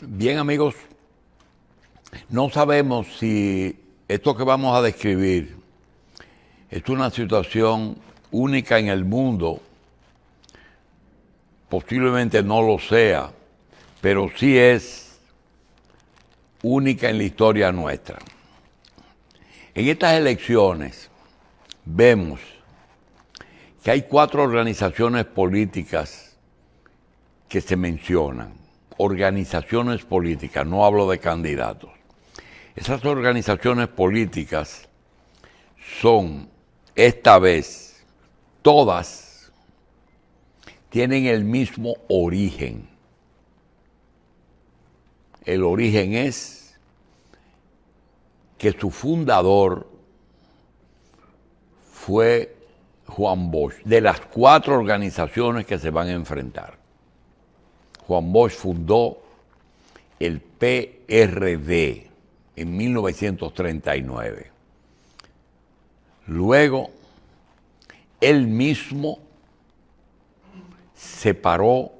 Bien amigos, no sabemos si esto que vamos a describir es una situación única en el mundo, posiblemente no lo sea, pero sí es única en la historia nuestra. En estas elecciones vemos que hay cuatro organizaciones políticas que se mencionan organizaciones políticas, no hablo de candidatos. Esas organizaciones políticas son, esta vez, todas tienen el mismo origen. El origen es que su fundador fue Juan Bosch, de las cuatro organizaciones que se van a enfrentar. Juan Bosch fundó el PRD en 1939. Luego, él mismo separó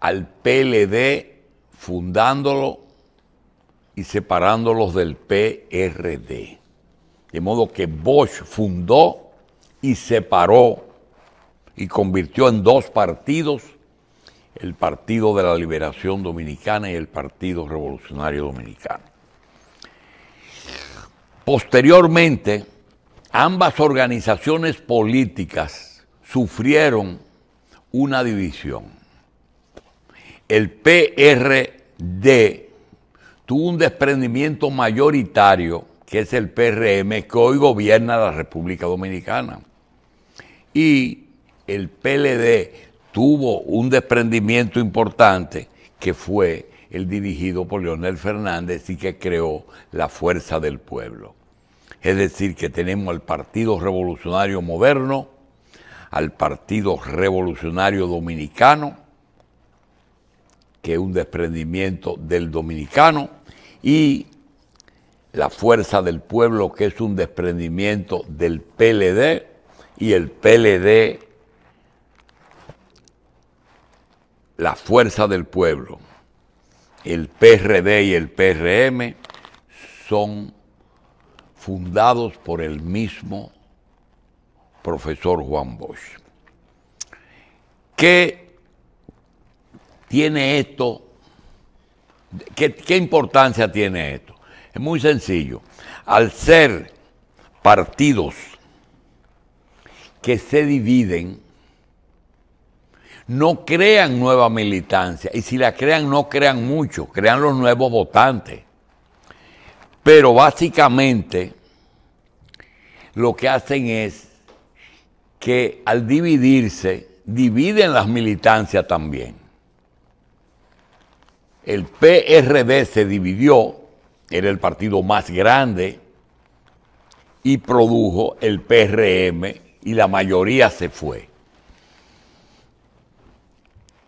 al PLD fundándolo y separándolos del PRD. De modo que Bosch fundó y separó y convirtió en dos partidos, el Partido de la Liberación Dominicana y el Partido Revolucionario Dominicano. Posteriormente, ambas organizaciones políticas sufrieron una división. El PRD tuvo un desprendimiento mayoritario, que es el PRM, que hoy gobierna la República Dominicana. Y el PLD tuvo un desprendimiento importante que fue el dirigido por Leonel Fernández y que creó la Fuerza del Pueblo. Es decir, que tenemos al Partido Revolucionario Moderno, al Partido Revolucionario Dominicano, que es un desprendimiento del dominicano, y la Fuerza del Pueblo, que es un desprendimiento del PLD, y el PLD la fuerza del pueblo, el PRD y el PRM son fundados por el mismo profesor Juan Bosch. ¿Qué tiene esto? ¿Qué, ¿Qué, importancia tiene esto? Es muy sencillo. Al ser partidos que se dividen, no crean nueva militancia. Y si la crean, no crean mucho, crean los nuevos votantes. Pero básicamente lo que hacen es que al dividirse, dividen las militancias también. El PRD se dividió, era el partido más grande, y produjo el PRM y la mayoría se fue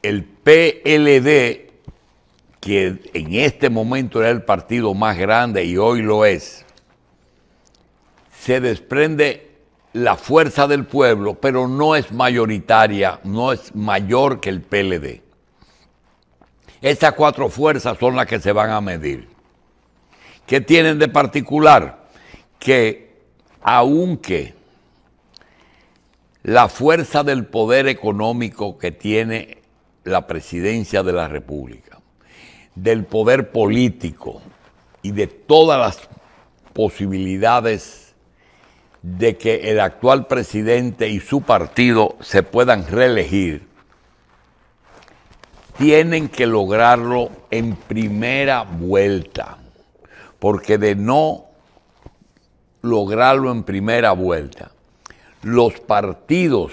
el PLD, que en este momento era el partido más grande y hoy lo es, se desprende la fuerza del pueblo, pero no es mayoritaria, no es mayor que el PLD. Estas cuatro fuerzas son las que se van a medir. ¿Qué tienen de particular? Que aunque la fuerza del poder económico que tiene la presidencia de la República, del poder político y de todas las posibilidades de que el actual presidente y su partido se puedan reelegir, tienen que lograrlo en primera vuelta, porque de no lograrlo en primera vuelta, los partidos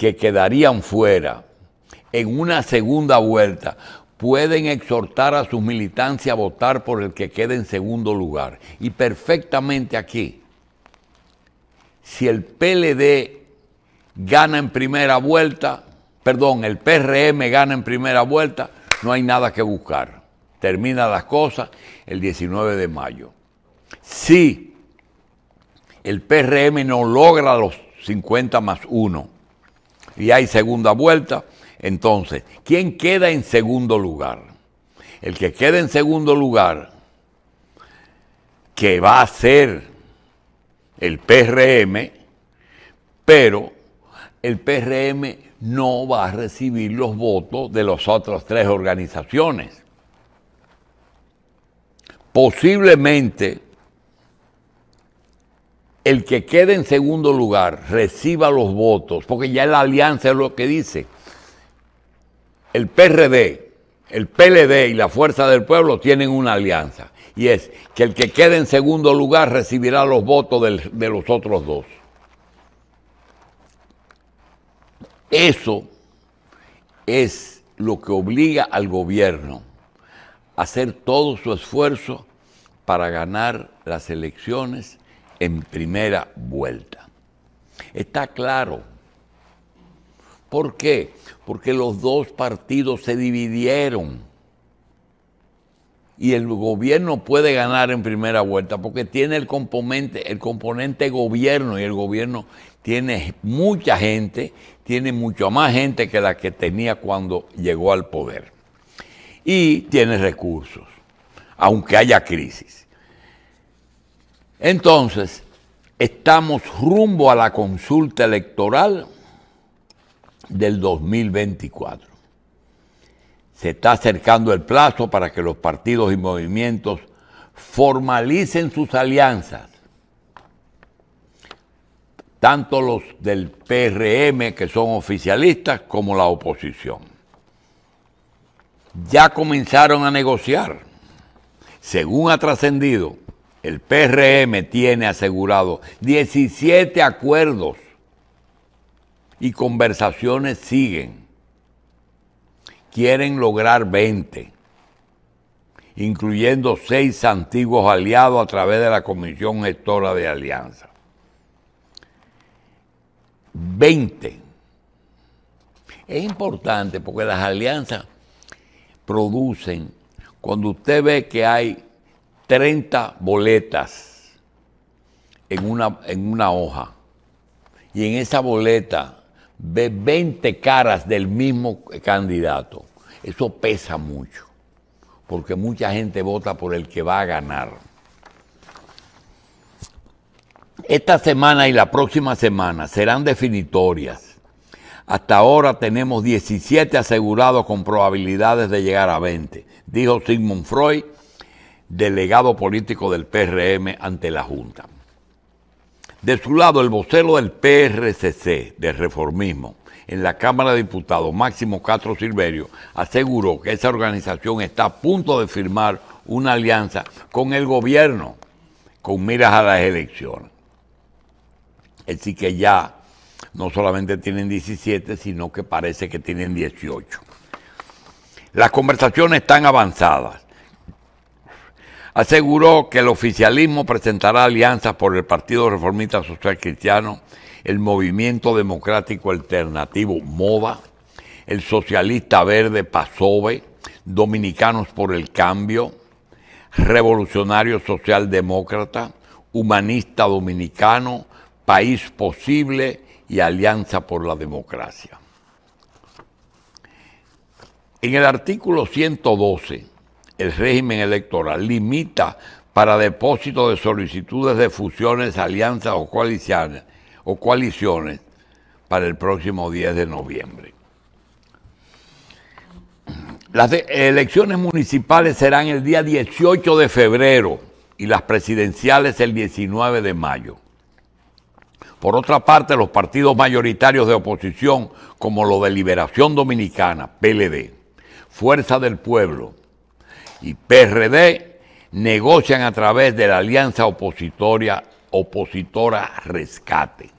que quedarían fuera en una segunda vuelta pueden exhortar a sus militancia a votar por el que quede en segundo lugar. Y perfectamente aquí, si el PLD gana en primera vuelta, perdón, el PRM gana en primera vuelta, no hay nada que buscar. Termina las cosas el 19 de mayo. Si el PRM no logra los 50 más 1, y hay segunda vuelta, Entonces, ¿quién queda en segundo lugar? El que queda en segundo lugar, que va a ser el PRM, pero el PRM no va a recibir los votos de las otras tres organizaciones. Posiblemente el que quede en segundo lugar reciba los votos, porque ya la alianza es lo que dice. El PRD, el PLD y la Fuerza del Pueblo tienen una alianza, y es que el que quede en segundo lugar recibirá los votos de los otros dos. Eso es lo que obliga al gobierno a hacer todo su esfuerzo para ganar las elecciones en primera vuelta. Está claro. ¿Por qué? Porque los dos partidos se dividieron. Y el gobierno puede ganar en primera vuelta porque tiene el componente, el componente gobierno y el gobierno tiene mucha gente, tiene mucho más gente que la que tenía cuando llegó al poder. Y tiene recursos, aunque haya crisis. Entonces, estamos rumbo a la consulta electoral del 2024. Se está acercando el plazo para que los partidos y movimientos formalicen sus alianzas, tanto los del PRM, que son oficialistas, como la oposición. Ya comenzaron a negociar. Según ha trascendido, el PRM tiene asegurado 17 acuerdos y conversaciones siguen. Quieren lograr 20, incluyendo seis antiguos aliados a través de la Comisión Gestora de Alianza. 20. Es importante porque las alianzas producen, cuando usted ve que hay 30 boletas en una, en una hoja y en esa boleta ve 20 caras del mismo candidato, eso pesa mucho, porque mucha gente vota por el que va a ganar. Esta semana y la próxima semana serán definitorias. Hasta ahora tenemos 17 asegurados con probabilidades de llegar a 20, dijo Sigmund Freud delegado político del PRM ante la Junta. De su lado, el vocero del PRCC, de reformismo, en la Cámara de Diputados, Máximo Castro Silverio, aseguró que esa organización está a punto de firmar una alianza con el gobierno con miras a las elecciones. Es decir, que ya no solamente tienen 17, sino que parece que tienen 18. Las conversaciones están avanzadas aseguró que el oficialismo presentará alianzas por el Partido Reformista Social Cristiano, el Movimiento Democrático Alternativo MOVA, el Socialista Verde PASOVE, Dominicanos por el Cambio, Revolucionario Socialdemócrata, Humanista Dominicano, País Posible y Alianza por la Democracia. En el artículo 112 el régimen electoral limita para depósito de solicitudes de fusiones, alianzas o coaliciones, para el próximo 10 de noviembre. Las elecciones municipales serán el día 18 de febrero y las presidenciales el 19 de mayo. Por otra parte, los partidos mayoritarios de oposición, como lo de Liberación Dominicana, PLD, Fuerza del Pueblo, y PRD negocian a través de la alianza opositoria, opositora Rescate.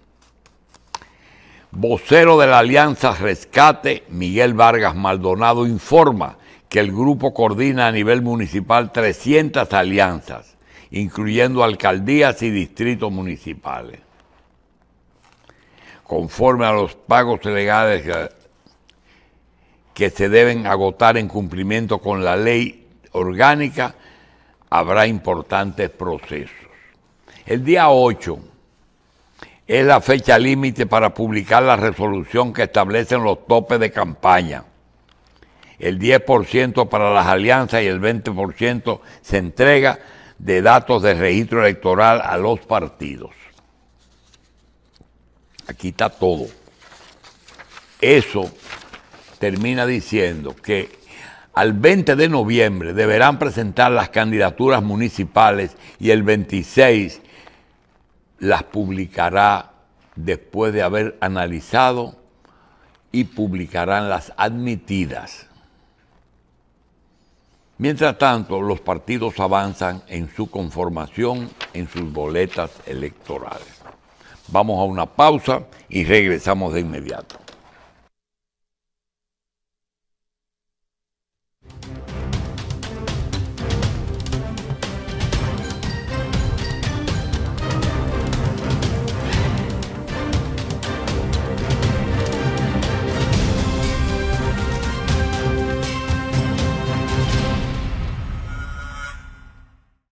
Vocero de la alianza Rescate, Miguel Vargas Maldonado, informa que el grupo coordina a nivel municipal 300 alianzas, incluyendo alcaldías y distritos municipales. Conforme a los pagos legales que se deben agotar en cumplimiento con la ley orgánica, habrá importantes procesos. El día 8, es la fecha límite para publicar la resolución que establecen los topes de campaña. El 10% para las alianzas y el 20% se entrega de datos de registro electoral a los partidos. Aquí está todo. Eso termina diciendo que al 20 de noviembre deberán presentar las candidaturas municipales y el 26 las publicará después de haber analizado y publicarán las admitidas. Mientras tanto, los partidos avanzan en su conformación en sus boletas electorales. Vamos a una pausa y regresamos de inmediato.